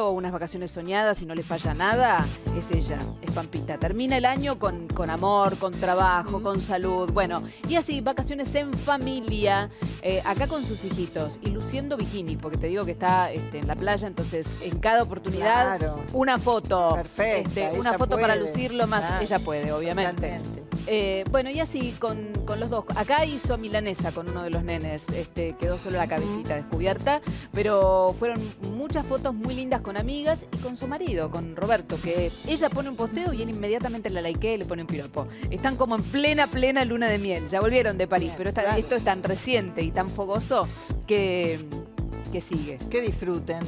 unas vacaciones soñadas y no le falla nada, es ella, es Pampita. Termina el año con, con amor, con trabajo, con salud, bueno, y así, vacaciones en familia, eh, acá con sus hijitos, y luciendo bikini, porque te digo que está este, en la playa, entonces en cada oportunidad Claro. una foto, Perfecta, este, una foto para puede, lucirlo más, claro. ella puede, obviamente. Totalmente. Eh, bueno, y así con, con los dos. Acá hizo milanesa con uno de los nenes. Este, quedó solo la cabecita descubierta. Pero fueron muchas fotos muy lindas con amigas y con su marido, con Roberto, que ella pone un posteo y él inmediatamente la likea y le pone un piropo. Están como en plena, plena luna de miel. Ya volvieron de París, Bien, pero claro. esto es tan reciente y tan fogoso que, que sigue. Que disfruten.